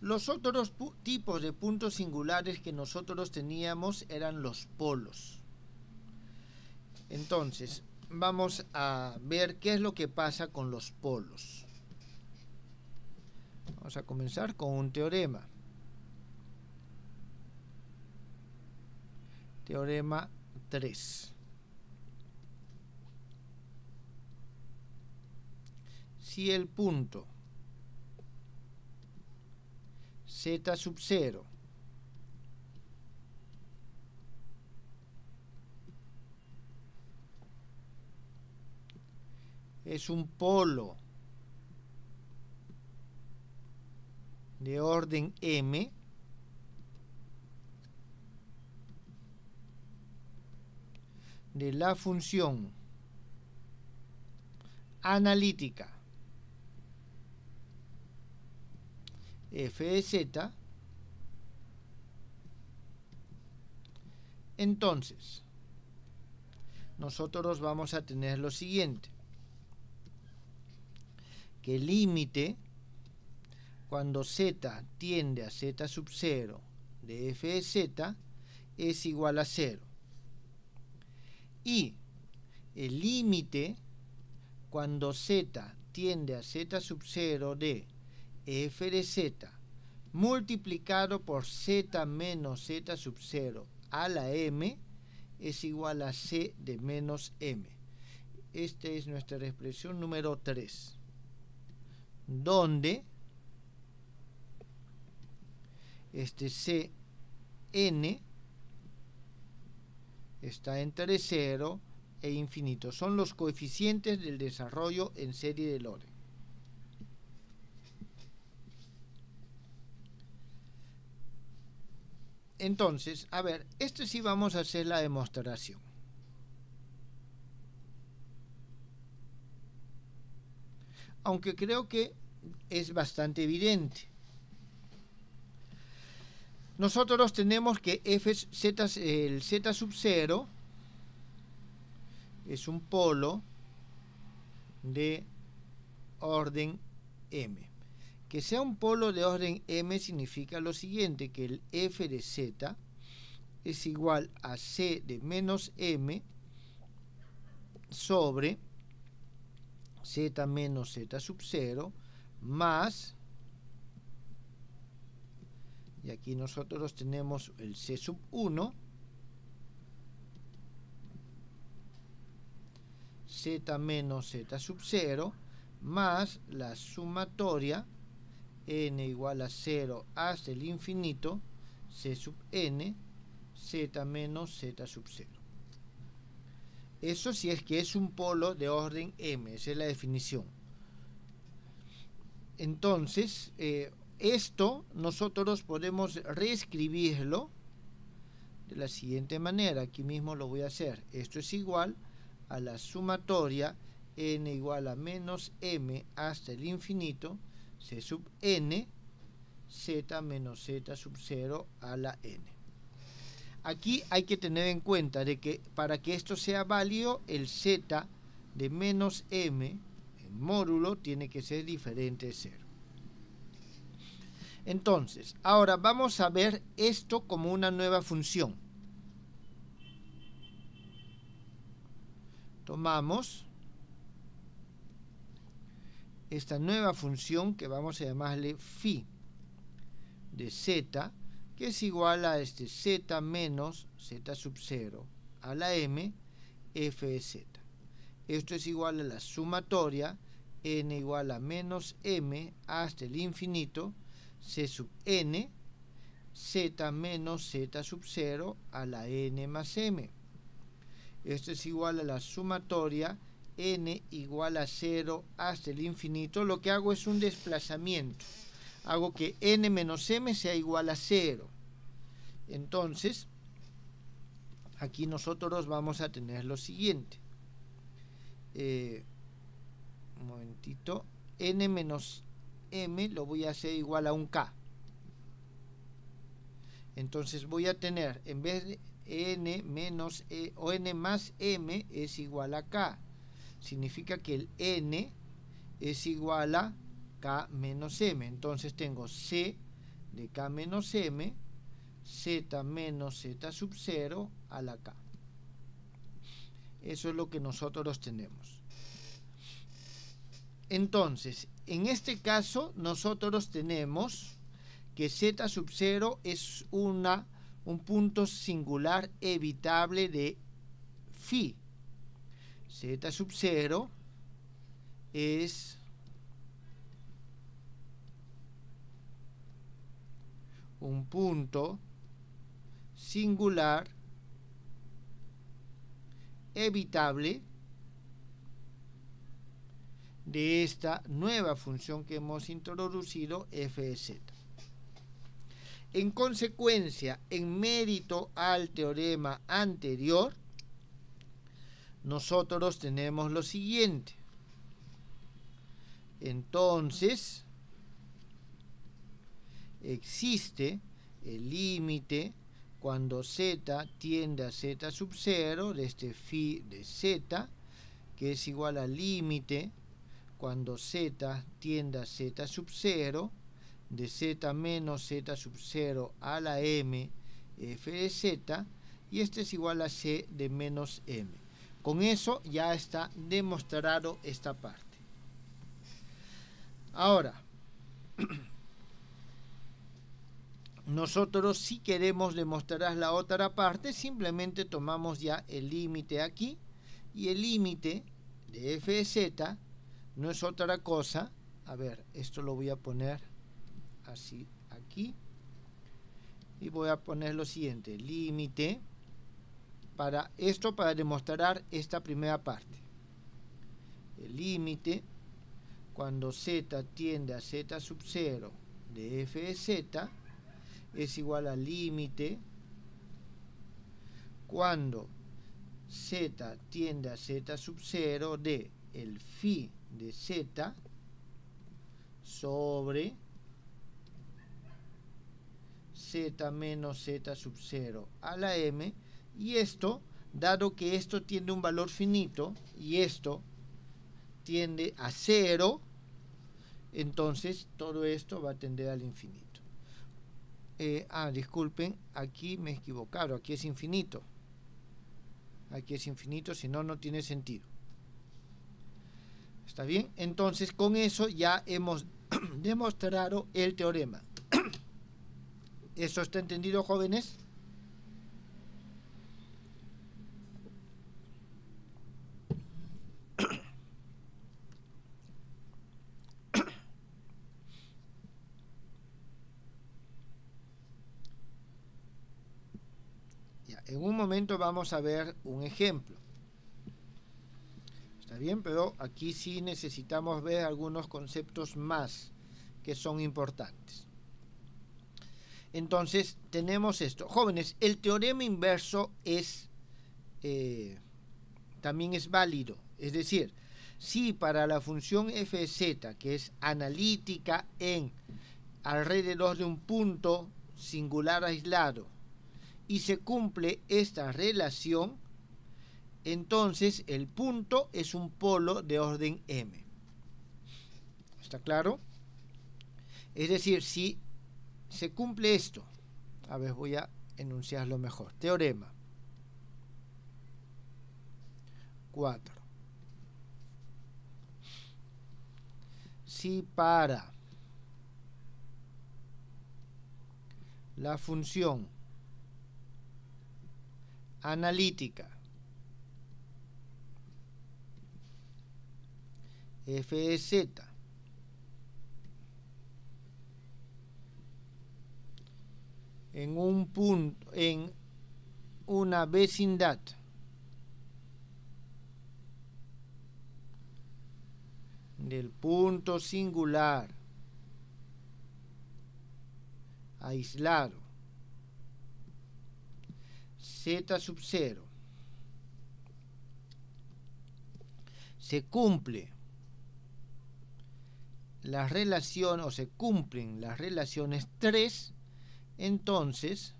Los otros tipos de puntos singulares que nosotros teníamos eran los polos. Entonces, vamos a ver qué es lo que pasa con los polos. Vamos a comenzar con un teorema. Teorema 3. Si el punto z sub 0 es un polo de orden m. de la función analítica f de z, entonces nosotros vamos a tener lo siguiente, que el límite cuando z tiende a z sub 0 de f de z es igual a 0. Y el límite cuando z tiende a z sub 0 de f de z multiplicado por z menos z sub 0 a la m es igual a c de menos m. Esta es nuestra expresión número 3, donde este cn está entre 0 e infinito. Son los coeficientes del desarrollo en serie de Lorentz. Entonces, a ver, este sí vamos a hacer la demostración. Aunque creo que es bastante evidente. Nosotros tenemos que f z, el z sub 0 es un polo de orden m. Que sea un polo de orden m significa lo siguiente, que el f de z es igual a c de menos m sobre z menos z sub 0 más, y aquí nosotros tenemos el c sub 1, z menos z sub 0 más la sumatoria n igual a 0 hasta el infinito, c sub n, z menos z sub 0. Eso si es que es un polo de orden m, esa es la definición. Entonces, eh, esto nosotros podemos reescribirlo de la siguiente manera. Aquí mismo lo voy a hacer. Esto es igual a la sumatoria n igual a menos m hasta el infinito c sub n, z menos z sub 0 a la n. Aquí hay que tener en cuenta de que para que esto sea válido, el z de menos m en módulo tiene que ser diferente de 0. Entonces, ahora vamos a ver esto como una nueva función. Tomamos esta nueva función que vamos a llamarle phi de z, que es igual a este z menos z sub 0 a la m f de z. Esto es igual a la sumatoria n igual a menos m hasta el infinito c sub n z menos z sub 0 a la n más m. Esto es igual a la sumatoria n igual a 0 hasta el infinito, lo que hago es un desplazamiento. Hago que n menos m sea igual a 0. Entonces, aquí nosotros vamos a tener lo siguiente. Eh, un momentito. n menos m lo voy a hacer igual a un k. Entonces voy a tener, en vez de n menos e, o n más m es igual a k significa que el n es igual a k menos m. Entonces tengo c de k menos m, z menos z sub 0 a la k. Eso es lo que nosotros tenemos. Entonces, en este caso, nosotros tenemos que z sub 0 es una, un punto singular evitable de phi. Z sub 0 es un punto singular evitable de esta nueva función que hemos introducido f z. En consecuencia, en mérito al teorema anterior, nosotros tenemos lo siguiente. Entonces, existe el límite cuando z tiende a z sub 0 de este phi de z, que es igual al límite cuando z tiende a z sub 0 de z menos z sub 0 a la m f de z, y este es igual a c de menos m. Con eso ya está demostrado esta parte. Ahora, nosotros si queremos demostrar la otra parte, simplemente tomamos ya el límite aquí y el límite de f de z no es otra cosa. A ver, esto lo voy a poner así aquí. Y voy a poner lo siguiente, límite para esto para demostrar esta primera parte. El límite cuando z tiende a z sub 0 de f de z es igual al límite cuando z tiende a z sub 0 de el phi de z sobre z menos z sub 0 a la m y esto, dado que esto tiene un valor finito y esto tiende a 0, entonces todo esto va a tender al infinito. Eh, ah, disculpen, aquí me he equivocado, aquí es infinito. Aquí es infinito, si no, no tiene sentido. ¿Está bien? Entonces, con eso ya hemos demostrado el teorema. ¿Eso está entendido, jóvenes? En un momento vamos a ver un ejemplo. Está bien, pero aquí sí necesitamos ver algunos conceptos más que son importantes. Entonces, tenemos esto. Jóvenes, el teorema inverso es eh, también es válido. Es decir, si para la función f z, que es analítica en alrededor de un punto singular aislado, y se cumple esta relación, entonces el punto es un polo de orden m. ¿Está claro? Es decir, si se cumple esto, a ver, voy a enunciarlo mejor. Teorema 4. Si para la función analítica. FZ en un punto en una vecindad. Del punto singular. Aislado z sub 0 se cumple la relación o se cumplen las relaciones 3, entonces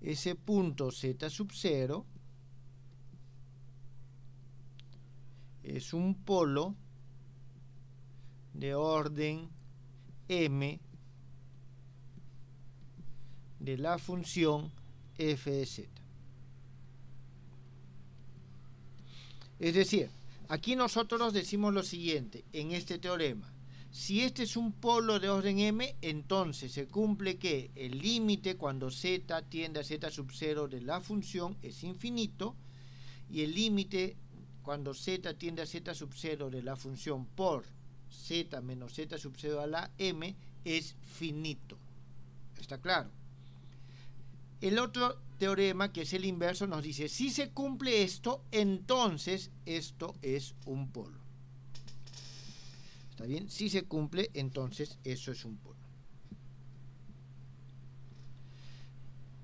ese punto z sub 0 es un polo de orden m de la función f de z. Es decir, aquí nosotros decimos lo siguiente en este teorema. Si este es un polo de orden m, entonces se cumple que el límite cuando z tiende a z sub 0 de la función es infinito y el límite cuando z tiende a z sub 0 de la función por z menos z sub 0 a la m es finito. ¿Está claro? El otro teorema, que es el inverso, nos dice, si se cumple esto, entonces esto es un polo. ¿Está bien? Si se cumple, entonces eso es un polo.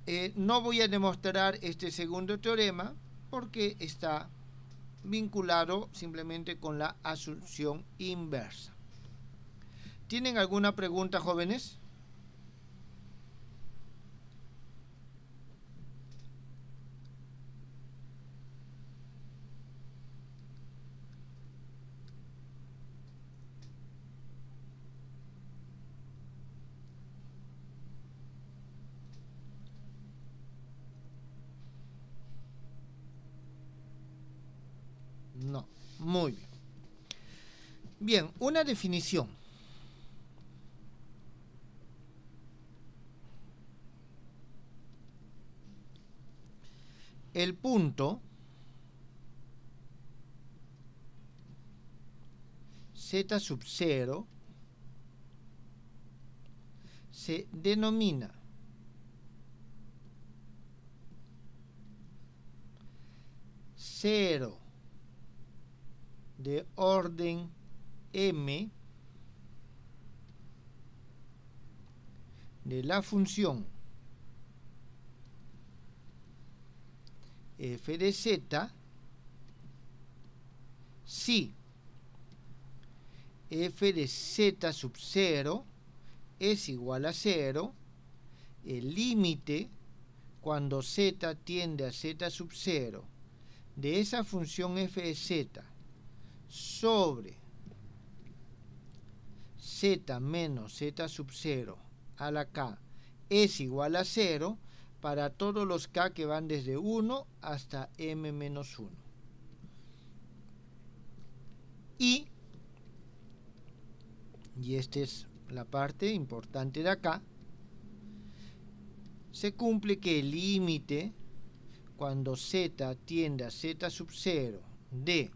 Eh, no voy a demostrar este segundo teorema porque está vinculado simplemente con la asunción inversa. ¿Tienen alguna pregunta, jóvenes? No, muy bien. Bien, una definición. El punto z sub 0 se denomina cero de orden m de la función f de z si f de z sub 0 es igual a 0, el límite cuando z tiende a z sub 0 de esa función f de z sobre z menos z sub 0 a la k es igual a 0 para todos los k que van desde 1 hasta m menos 1. Y, y esta es la parte importante de acá, se cumple que el límite cuando z tiende a z sub 0 de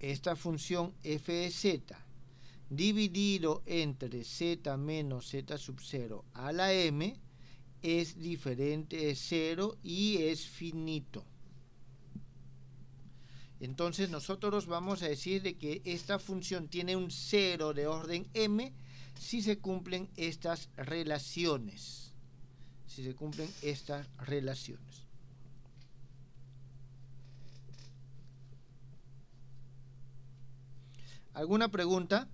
esta función f de z dividido entre z menos z sub 0 a la m es diferente de 0 y es finito. Entonces nosotros vamos a decir de que esta función tiene un 0 de orden m si se cumplen estas relaciones. Si se cumplen estas relaciones. ¿Alguna pregunta?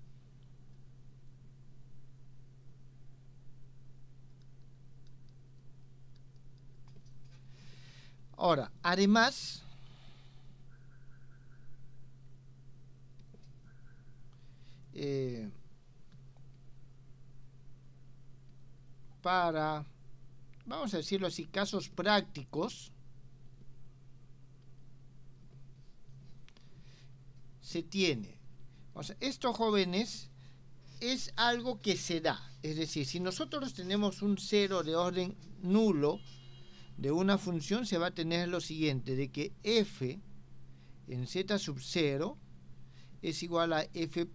Ahora, además, eh, para, vamos a decirlo así, casos prácticos, se tiene. O sea, estos jóvenes es algo que se da. Es decir, si nosotros tenemos un cero de orden nulo, de una función se va a tener lo siguiente, de que f en z sub 0 es igual a f'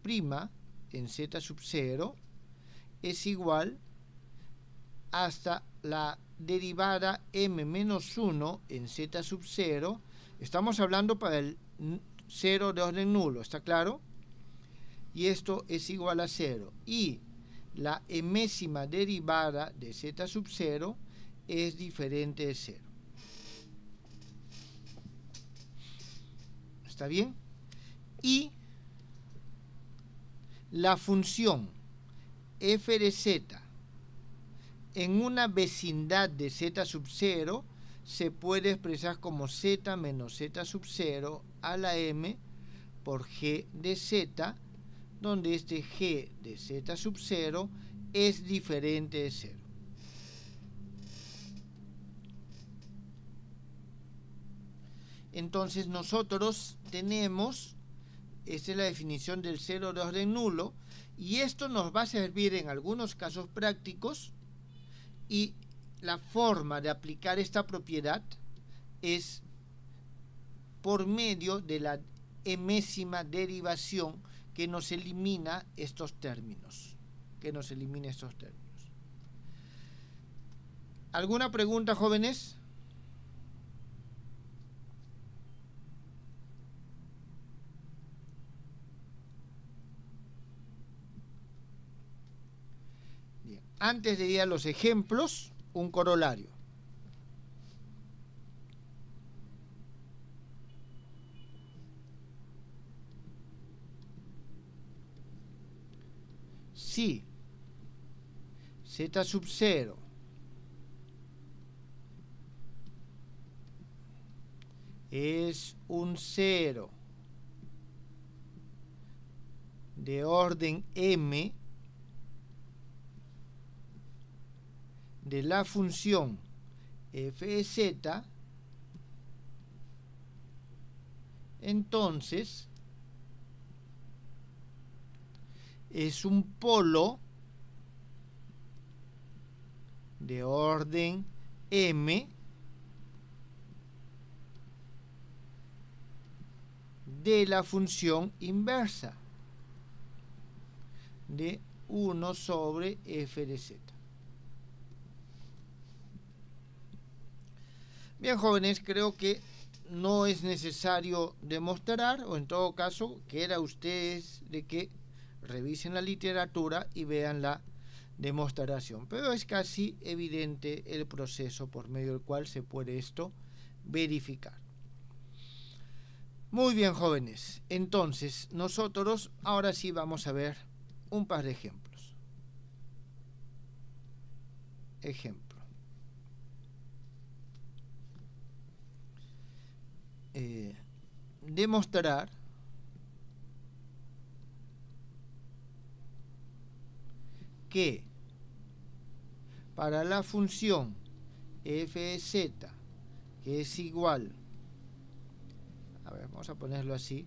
en z sub 0 es igual hasta la derivada m menos 1 en z sub 0. Estamos hablando para el 0 de orden nulo, ¿está claro? Y esto es igual a 0. Y la emésima derivada de z sub 0 es diferente de 0. ¿Está bien? Y la función f de z en una vecindad de z sub 0 se puede expresar como z menos z sub 0 a la m por g de z donde este g de z sub 0 es diferente de 0. Entonces nosotros tenemos, esta es la definición del cero de orden nulo, y esto nos va a servir en algunos casos prácticos y la forma de aplicar esta propiedad es por medio de la emésima derivación que nos elimina estos términos, que nos elimina estos términos. ¿Alguna pregunta, jóvenes? Antes de ir a los ejemplos, un corolario. Z sub 0 es un cero. De orden m, de la función f entonces es un polo de orden m de la función inversa de 1 sobre f de z. Bien, jóvenes, creo que no es necesario demostrar, o en todo caso, queda ustedes de que revisen la literatura y vean la demostración. Pero es casi evidente el proceso por medio del cual se puede esto verificar. Muy bien, jóvenes. Entonces, nosotros ahora sí vamos a ver un par de ejemplos. Ejemplo. Eh, demostrar que para la función f z, que es igual, a ver, vamos a ponerlo así,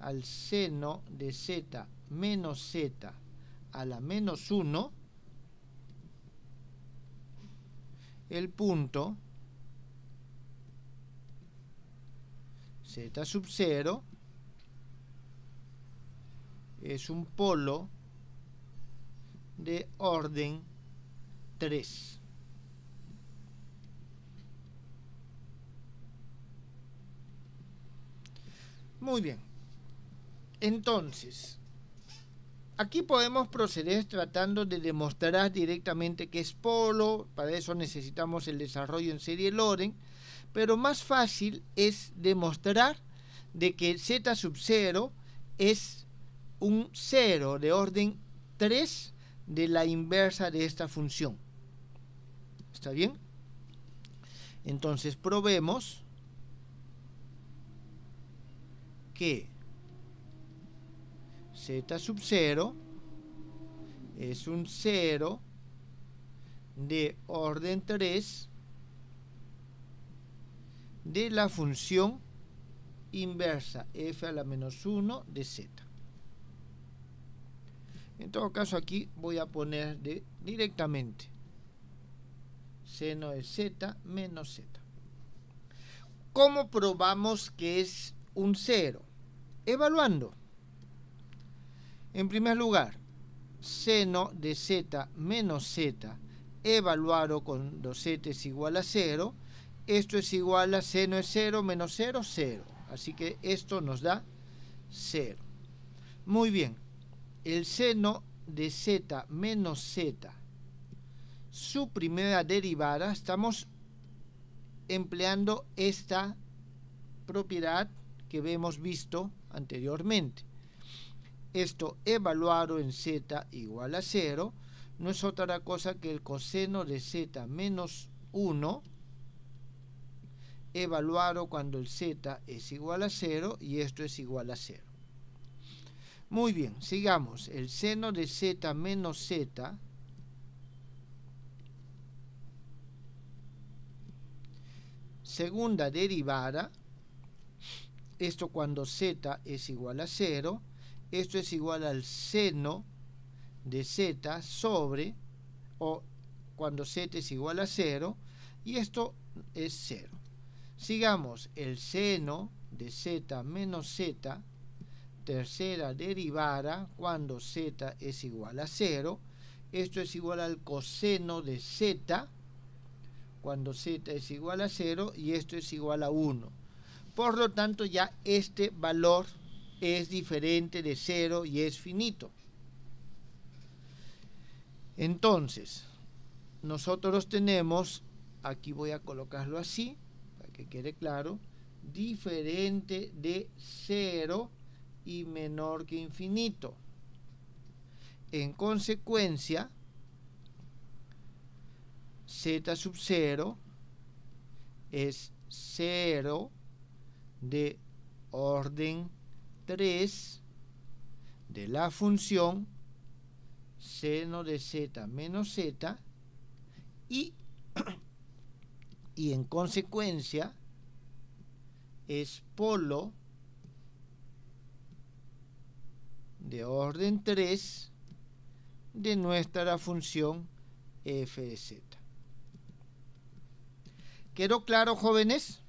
al seno de z menos z a la menos 1, el punto z sub 0 es un polo de orden 3. Muy bien. Entonces, aquí podemos proceder tratando de demostrar directamente que es polo, para eso necesitamos el desarrollo en serie Loren, pero más fácil es demostrar de que z sub 0 es un 0 de orden 3 de la inversa de esta función. ¿Está bien? Entonces probemos que z sub 0 es un 0 de orden 3 de la función inversa f a la menos 1 de z. En todo caso aquí voy a poner de, directamente seno de z menos z. ¿Cómo probamos que es un cero? Evaluando. En primer lugar, seno de z menos z evaluado cuando z es igual a 0. Esto es igual a seno de 0 menos 0, 0. Así que esto nos da 0. Muy bien el seno de z menos z, su primera derivada, estamos empleando esta propiedad que hemos visto anteriormente. Esto evaluado en z igual a 0 no es otra cosa que el coseno de z menos 1 evaluado cuando el z es igual a 0 y esto es igual a 0. Muy bien, sigamos. El seno de z menos z segunda derivada, esto cuando z es igual a 0, esto es igual al seno de z sobre, o cuando z es igual a 0, y esto es 0. Sigamos, el seno de z menos z, tercera derivada, cuando z es igual a 0, esto es igual al coseno de z, cuando z es igual a 0, y esto es igual a 1. Por lo tanto, ya este valor es diferente de 0 y es finito. Entonces, nosotros tenemos, aquí voy a colocarlo así, para que quede claro, diferente de 0 y menor que infinito. En consecuencia, z sub 0 es 0 de orden 3 de la función seno de z menos z y, y en consecuencia es polo de orden 3 de nuestra función f z. ¿Quedó claro, jóvenes?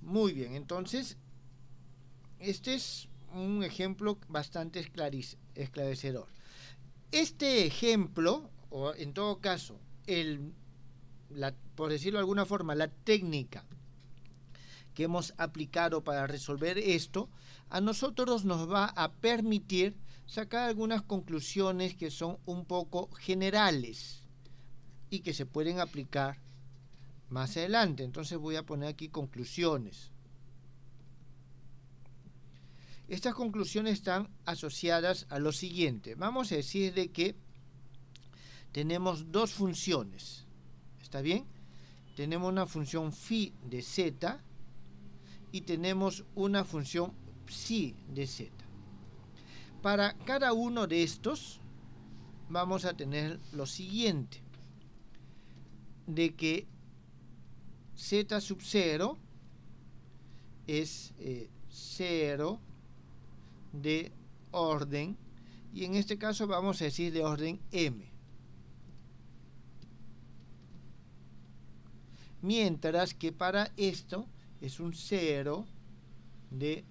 Muy bien, entonces, este es un ejemplo bastante esclarecedor. Este ejemplo, o en todo caso, el, por decirlo de alguna forma, la técnica que hemos aplicado para resolver esto, a nosotros nos va a permitir sacar algunas conclusiones que son un poco generales y que se pueden aplicar más adelante. Entonces voy a poner aquí conclusiones. Estas conclusiones están asociadas a lo siguiente. Vamos a decir de que tenemos dos funciones. ¿Está bien? Tenemos una función phi de z y tenemos una función psi de z. Para cada uno de estos vamos a tener lo siguiente. De que z sub 0 es 0 eh, de orden y en este caso vamos a decir de orden m. Mientras que para esto es un 0 de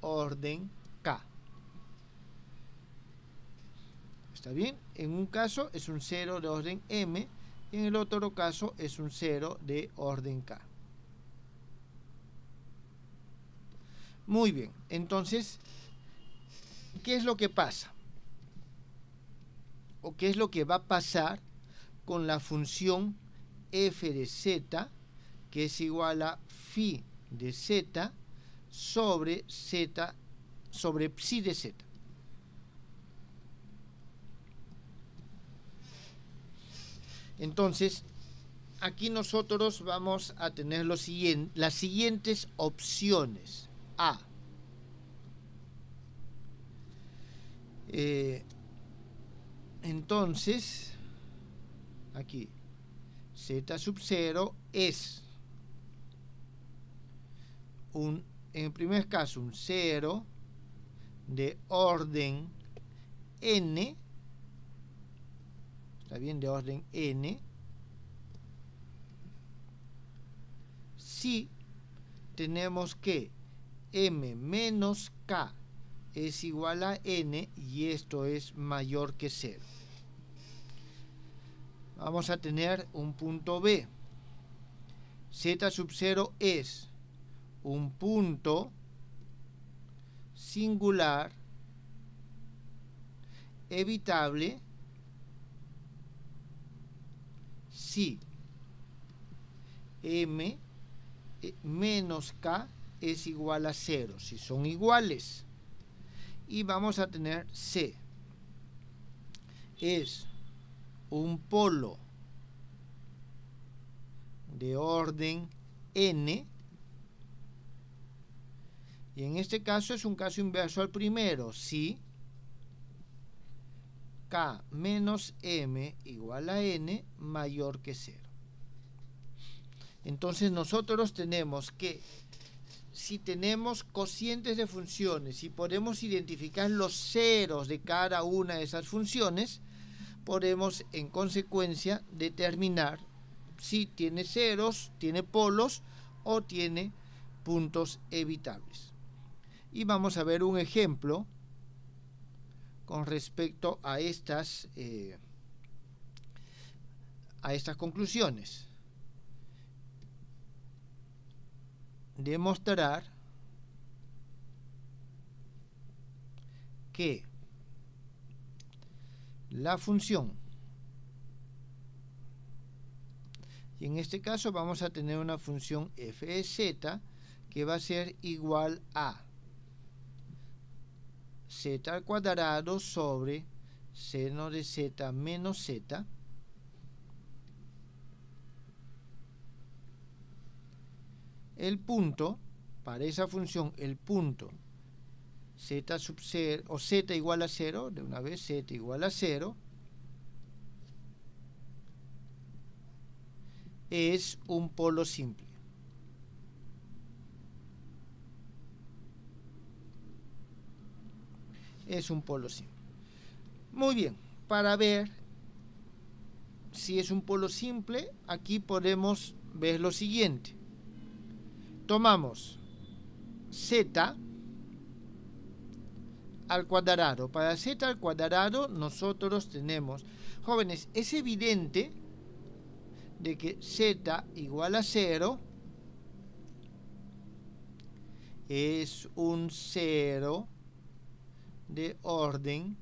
orden k. ¿Está bien? En un caso es un 0 de orden m en el otro caso es un 0 de orden K. Muy bien, entonces, ¿qué es lo que pasa? ¿O qué es lo que va a pasar con la función f de z, que es igual a phi de z sobre z, sobre psi de z? Entonces, aquí nosotros vamos a tener las siguientes opciones. A. Eh, entonces, aquí, z sub 0 es un, en el primer caso, un 0 de orden n está bien, de orden n, si tenemos que m menos k es igual a n y esto es mayor que 0. Vamos a tener un punto B. Z sub 0 es un punto singular evitable si m eh, menos k es igual a 0, si son iguales. Y vamos a tener C. Es un polo de orden n y en este caso es un caso inverso al primero, si k menos m igual a n mayor que 0. Entonces nosotros tenemos que, si tenemos cocientes de funciones y podemos identificar los ceros de cada una de esas funciones, podemos en consecuencia determinar si tiene ceros, tiene polos o tiene puntos evitables. Y vamos a ver un ejemplo con respecto a estas, eh, a estas conclusiones. Demostrar que la función y en este caso vamos a tener una función f de z que va a ser igual a z al cuadrado sobre seno de z menos z el punto para esa función el punto z sub 0 o z igual a 0 de una vez z igual a 0 es un polo simple es un polo simple. Muy bien, para ver si es un polo simple, aquí podemos ver lo siguiente. Tomamos z al cuadrado. Para z al cuadrado nosotros tenemos, jóvenes, es evidente de que z igual a 0 es un 0 de orden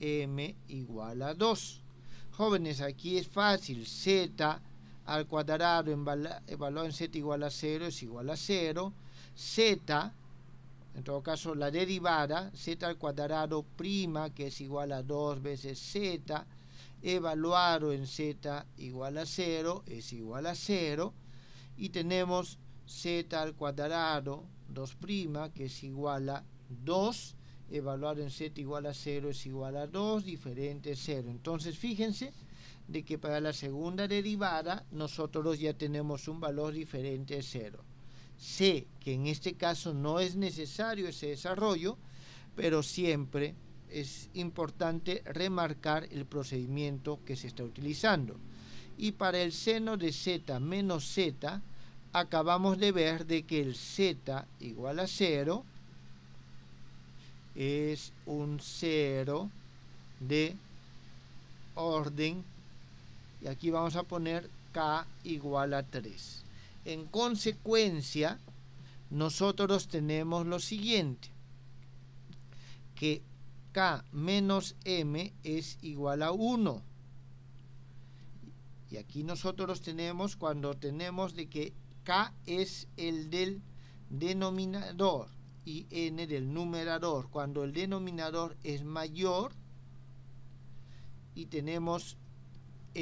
m igual a 2. Jóvenes, aquí es fácil. z al cuadrado evaluado en z igual a 0 es igual a 0. z, en todo caso la derivada, z al cuadrado prima, que es igual a 2 veces z, evaluado en z igual a 0 es igual a 0. Y tenemos z al cuadrado 2' que es igual a 2 evaluar en z igual a 0 es igual a 2 diferente 0 entonces fíjense de que para la segunda derivada nosotros ya tenemos un valor diferente de 0 sé que en este caso no es necesario ese desarrollo pero siempre es importante remarcar el procedimiento que se está utilizando. Y para el seno de z menos z acabamos de ver de que el z igual a 0 es un 0 de orden y aquí vamos a poner k igual a 3 en consecuencia nosotros tenemos lo siguiente que k menos m es igual a 1 y aquí nosotros tenemos cuando tenemos de que K es el del denominador y N del numerador. Cuando el denominador es mayor y tenemos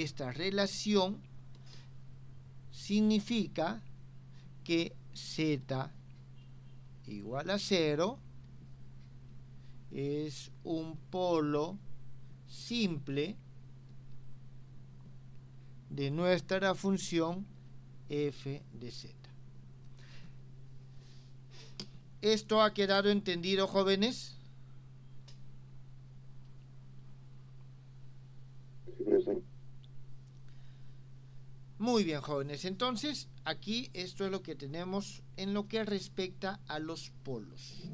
esta relación, significa que Z igual a 0 es un polo simple de nuestra función f de z. ¿Esto ha quedado entendido, jóvenes? Muy bien, jóvenes. Entonces, aquí esto es lo que tenemos en lo que respecta a los polos.